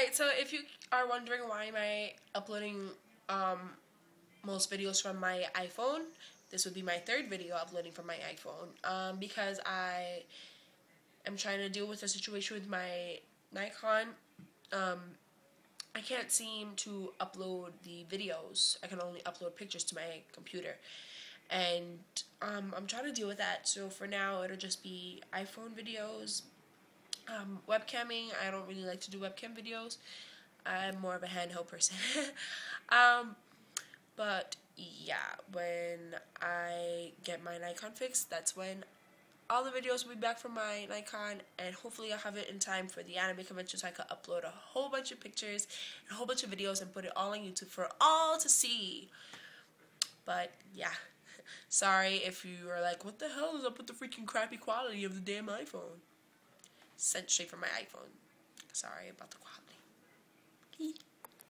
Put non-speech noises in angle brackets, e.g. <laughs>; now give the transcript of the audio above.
Alright, so if you are wondering why am I uploading um, most videos from my iPhone, this would be my third video uploading from my iPhone. Um, because I am trying to deal with a situation with my Nikon. Um, I can't seem to upload the videos. I can only upload pictures to my computer. And um, I'm trying to deal with that. So for now, it'll just be iPhone videos. Um, webcamming, I don't really like to do webcam videos. I'm more of a handheld person. <laughs> um, but yeah, when I get my Nikon fixed, that's when all the videos will be back from my Nikon, and hopefully I'll have it in time for the anime convention so I can upload a whole bunch of pictures and a whole bunch of videos and put it all on YouTube for all to see. But yeah, <laughs> sorry if you are like, what the hell is up with the freaking crappy quality of the damn iPhone? Sent straight from my iPhone. Sorry about the quality.